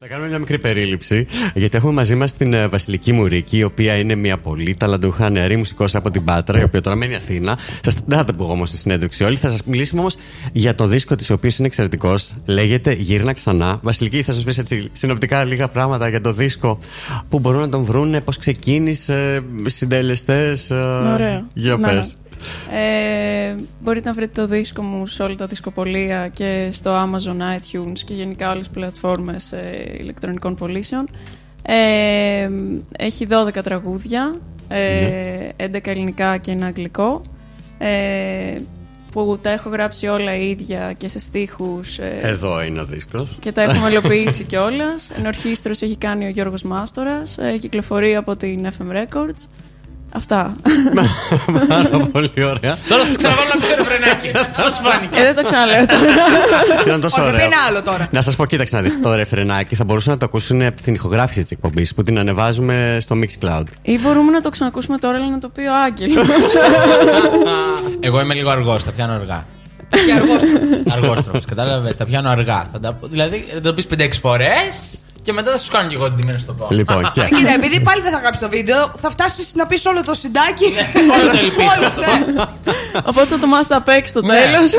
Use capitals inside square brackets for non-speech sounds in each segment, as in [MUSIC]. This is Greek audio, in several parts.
Θα κάνουμε μια μικρή περίληψη, γιατί έχουμε μαζί μας την ε, Βασιλική Μουρίκη, η οποία είναι μια πολύ ταλαντούχα νεαρή μουσικός από την Πάτρα, η οποία τώρα μένει Αθήνα. Σας δεν θα τα πω όμως στη συνέντευξη όλοι. Θα σας μιλήσουμε όμως για το δίσκο της, ο οποίος είναι εξαιρετικός. Λέγεται Γύρνα ξανά. Βασιλική, θα σας πεις έτσι συνοπτικά λίγα πράγματα για το δίσκο, που μπορούν να τον βρουν, πώς ξεκίνησε, συντελεστέ. Ωραίο. Για Ναι, πες. Ε, μπορείτε να βρείτε το δίσκο μου σε όλα τα δισκοπολία και στο Amazon, iTunes και γενικά όλες τις πλατφόρμες ε, ηλεκτρονικών πωλήσεων. Ε, έχει 12 τραγούδια, ε, 11 ελληνικά και ένα αγγλικό. Ε, που τα έχω γράψει όλα ίδια και σε στίχους ε, Εδώ είναι ο δίσκος. και τα έχουμε [LAUGHS] μελοποιήσει κιόλας. Ενορχήστρωση έχει κάνει ο Γιώργος Μάστορας. Ε, κυκλοφορεί από την FM Records. Αυτά. Πάρα πολύ ωραία. Τώρα θα σα ξαναβάλω να ξέρω φρενάκι. Πώ σου Ε, φάνηκε. δεν το ξαναλέω τώρα. Ήταν τόσο Όχι, ωραίο. δεν είναι άλλο τώρα. Να σας πω, κοίταξε να δεις το ρεφρενάκι. Θα μπορούσαν να το ακούσουν από την ηχογράφηση της εκπομπής που την ανεβάζουμε στο Mixcloud. Ή μπορούμε να το ξανακούσουμε τώρα, αλλά να το πει ο Άγγελος. Εγώ είμαι λίγο αργός, τα πιάνω αργά. Και αργόστροφο. Αργόστροφο, κατάλαβες, τα πιάνω αργά. Θα τα πω- δηλαδή θα το πεις 5-6 φορές και μετά θα σου κάνω και εγώ την τιμή να σου το πω. Λοιπόν, [LAUGHS] και. Ε, Κοίτα, επειδή πάλι δεν θα γράψει το βίντεο, θα φτάσει να πεις όλο το συντάκι. Όλο το ελπίζω. Όλο, ναι. Οπότε θα το μάθετε απ' έξω στο Ναι. τέλος.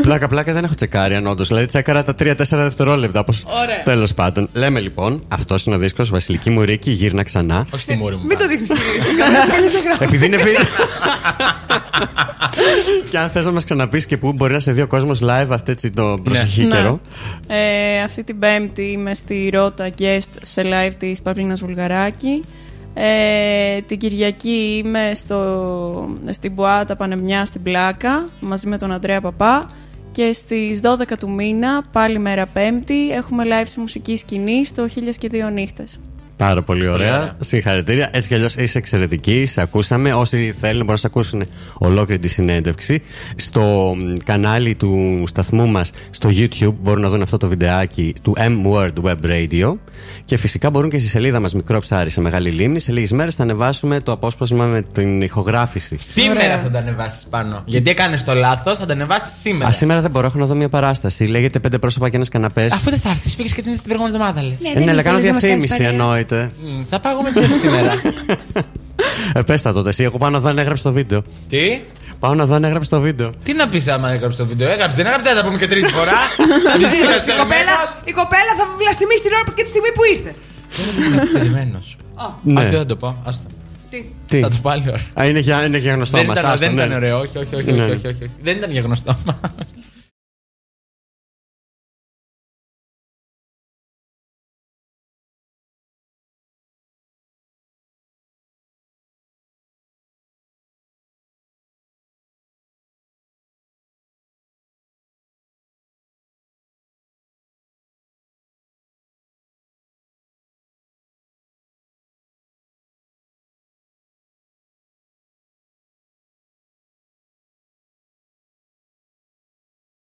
Πλάκα, πλάκα δεν έχω τσεκάρει αν όντως. Δηλαδή τσέκαρα τα 3-4 δευτερόλεπτα. Όπως... Ωραία. Τέλος πάντων. Λέμε λοιπόν, αυτός είναι ο δίσκος Βασιλική Μουρίκη, γύρνα ξανά. Όχι στη μούρη μου. Μην το δείχνεις στην κάμερα, έτσι κι αλλιώς δεν γράφεις. Επειδή είναι βίντεο. [LAUGHS] και αν θες να μας ξαναπείς και πού μπορεί να σε δει ο κόσμος live αυτό έτσι το προσεχή Ναι. καιρό. Ε, αυτή την Πέμπτη είμαι στη Ρότα Guest σε live της Παυλίνας Βουλγαράκη. Ε, την Κυριακή είμαι στο, στην Μπουάτα Πανεμιά στην Πλάκα μαζί με τον Ανδρέα Παπά. Και στις 12 του μήνα, πάλι μέρα Πέμπτη, έχουμε live σε μουσική σκηνή στο Χίλιας και Δύο Νύχτες. Πάρα πολύ ωραία. Ωραία. Συγχαρητήρια. Έτσι κι αλλιώς είσαι εξαιρετική. Σε ακούσαμε. Όσοι θέλουν μπορούν να σε ακούσουν ολόκληρη τη συνέντευξη. Στο μ, κανάλι του σταθμού μας στο YouTube μπορούν να δουν αυτό το βιντεάκι του M Word Web Radio. Και φυσικά μπορούν και στη σελίδα μας Μικρό Ψάρι σε Μεγάλη Λίμνη. Σε λίγες μέρες θα ανεβάσουμε το απόσπασμα με την ηχογράφηση. Σήμερα Ωραία. θα τα ανεβάσεις πάνω. Γιατί έκανες το λάθος, θα τα ανεβάσεις σήμερα. Α, σήμερα δεν μπορώ, έχω να δω μια παράσταση. Λέγεται Πέντε πρόσωπα και ένας καναπές. Αφού δεν θα έρθεις, πήγες και την είδες την προηγούμενη εβδομάδα λες. Ναι, Ε, δεν ναι, αλλά κάνω ήθελες να μας κάνεις διαφήμιση παρέα. Εννοείται. Θα πάω εγώ με τη Ζεύση σήμερα. Ε, πες τα τότε, εσύ. Εγώ πάω να δω αν έγραψε το βίντεο. Τι; Πάω να δω αν έγραψε το βίντεο. Τι να πεις άμα έγραψε το βίντεο. Έγραψε, δεν έγραψε, δεν θα τα πούμε και τρίτη φορά. [LAUGHS] Δεν είσαι Η κοπέλα, καθυστερημένος. η κοπέλα θα βλαστημίσει την ώρα και τη στιγμή που ήρθε. Δεν είμαι καθυστερημένο. Ναι. Όχι, δεν θα το πω. Άστο. Τι. Τι; Θα το πω άλλη ώρα. Α, είναι για, είναι για γνωστό Δεν μας, ήταν, άστο, δεν ναι. ήταν ωραίο, όχι, όχι, όχι, Ναι. όχι, όχι, όχι. Δεν ήταν για γνωστό μας.